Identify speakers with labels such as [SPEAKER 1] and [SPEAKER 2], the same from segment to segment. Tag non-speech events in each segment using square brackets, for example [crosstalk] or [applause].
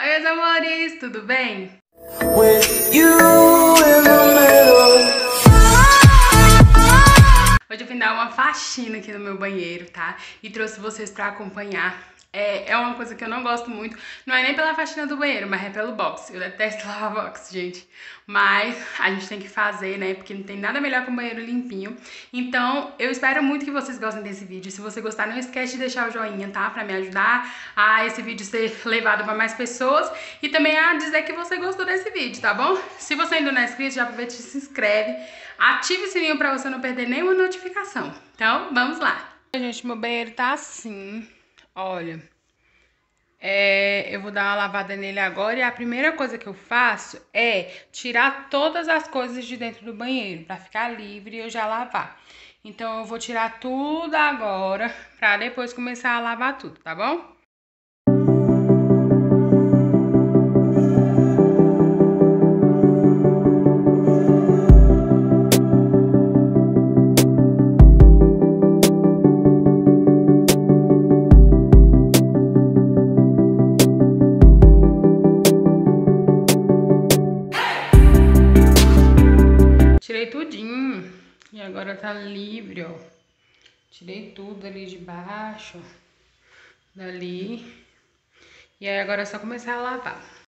[SPEAKER 1] Oi, meus amores, tudo bem? Hoje eu vim dar uma faxina aqui no meu banheiro, tá? E trouxe vocês pra acompanhar. É, é uma coisa que eu não gosto muito, não é nem pela faxina do banheiro, mas é pelo box. Eu detesto [laughs] lavar box, gente. Mas a gente tem que fazer, né? Porque não tem nada melhor que um banheiro limpinho. Então, eu espero muito que vocês gostem desse vídeo. Se você gostar, não esquece de deixar o joinha, tá? Pra me ajudar a esse vídeo ser [laughs] levado pra mais pessoas. E também a dizer que você gostou desse vídeo, tá bom? Se você ainda não é inscrito, já aproveita e se inscreve. Ative o sininho pra você não perder nenhuma notificação. Então, vamos lá. Gente, meu banheiro tá assim... Olha, é, eu vou dar uma lavada nele agora e a primeira coisa que eu faço é tirar todas as coisas de dentro do banheiro para ficar livre e eu já lavar. Então eu vou tirar tudo agora para depois começar a lavar tudo, tá bom? Tá livre, ó. Tirei tudo ali de baixo, dali. E aí agora é só começar a lavar.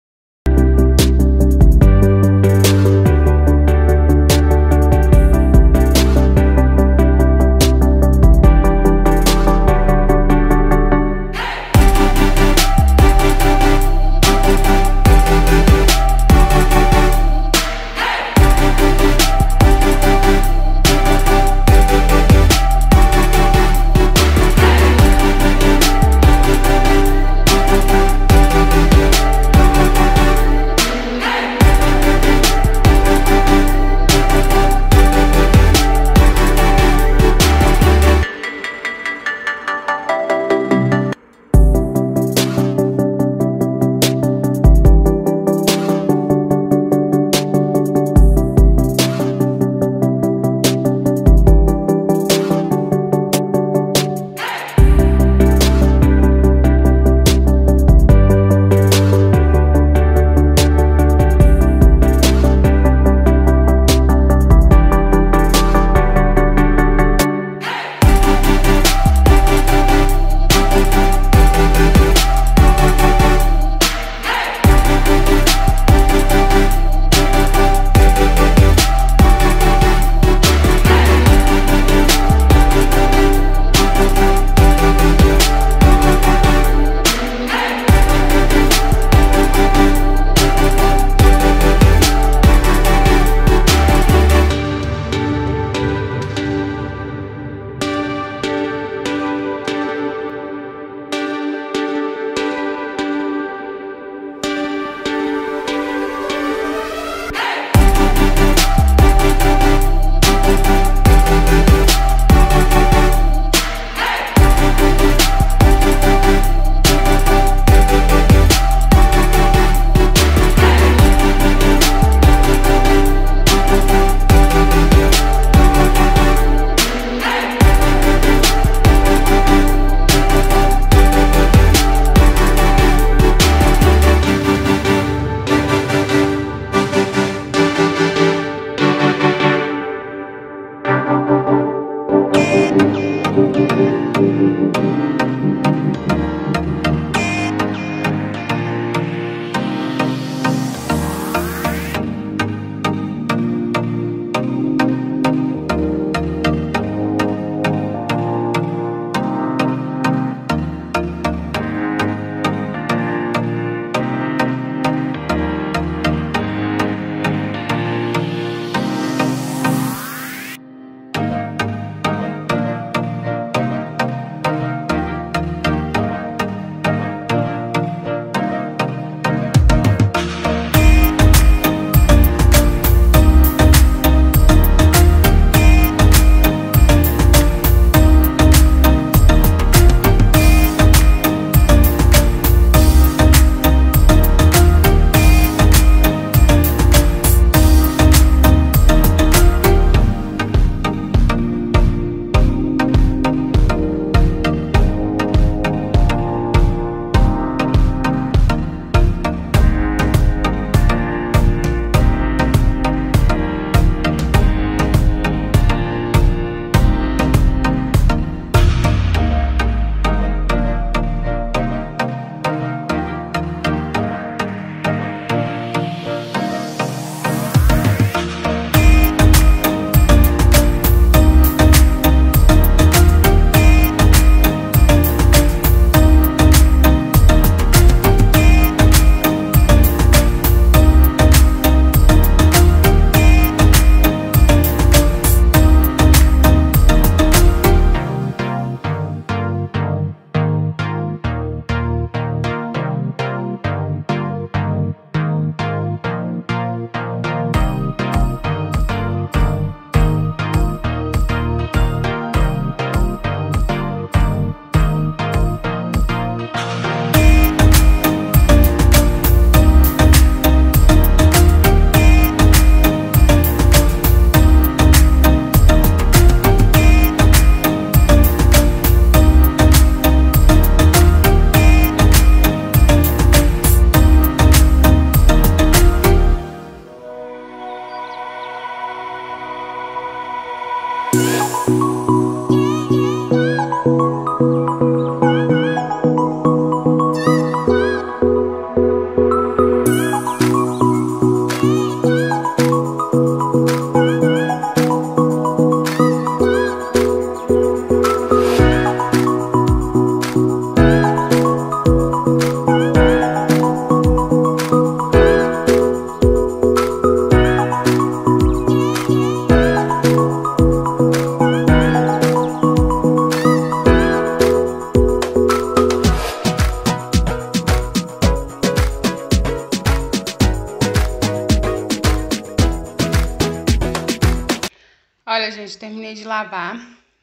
[SPEAKER 1] Olha, gente, terminei de lavar.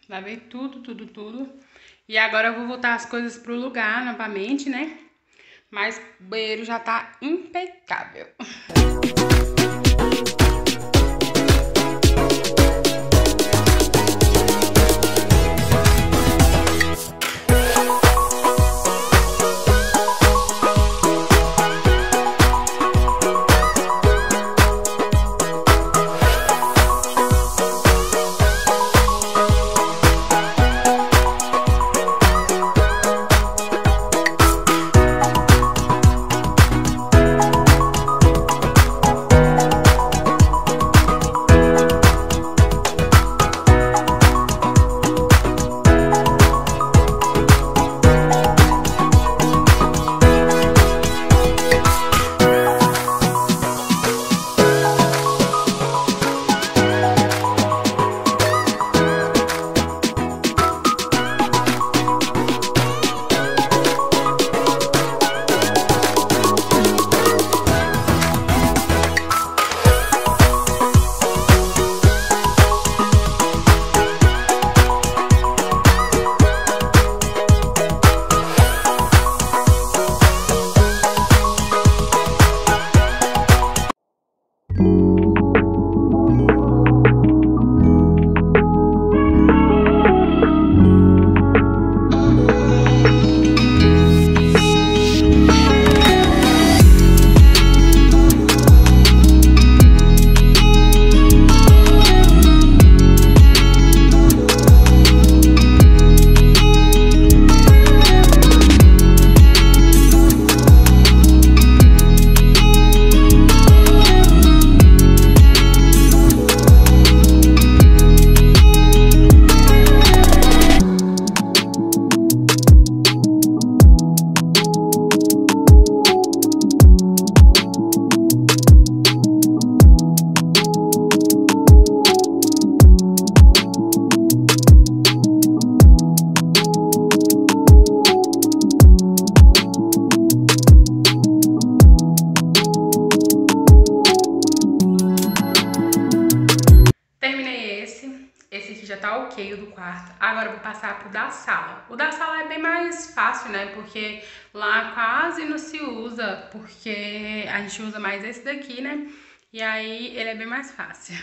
[SPEAKER 1] Lavei tudo, tudo, tudo. E agora eu vou voltar as coisas pro lugar novamente, né? Mas o banheiro já tá impecável. Passar pro da sala. O da sala é bem mais fácil, né? Porque lá quase não se usa, porque a gente usa mais esse daqui, né? E aí ele é bem mais fácil.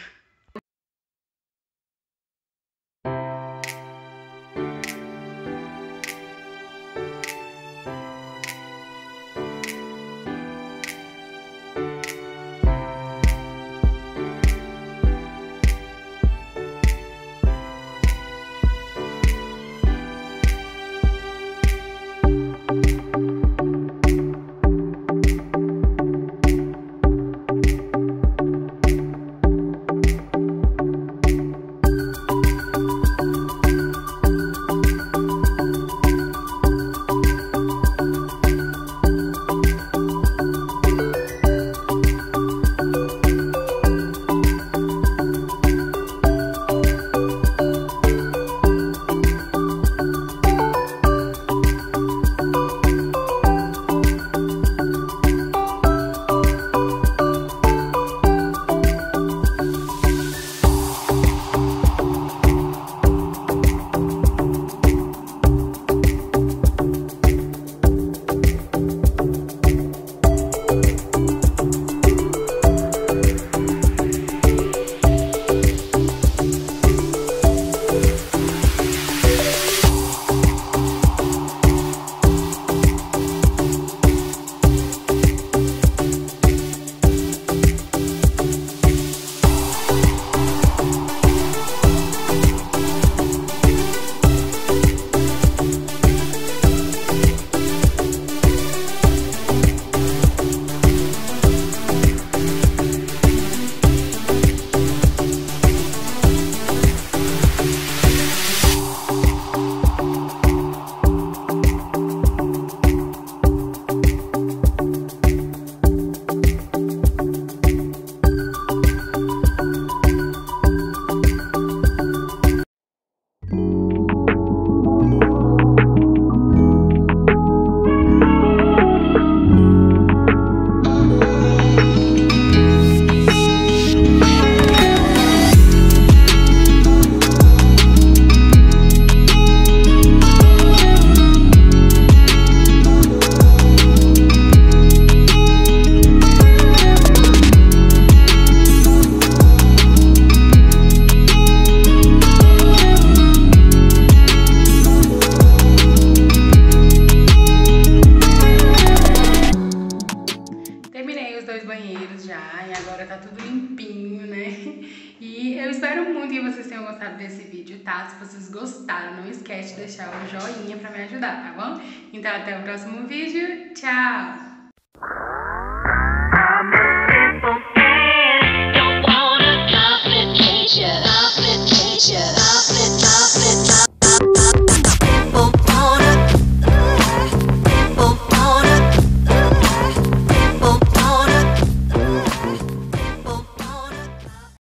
[SPEAKER 1] Gostaram, não esquece de deixar o joinha pra me ajudar, tá bom? Então até o próximo vídeo. Tchau!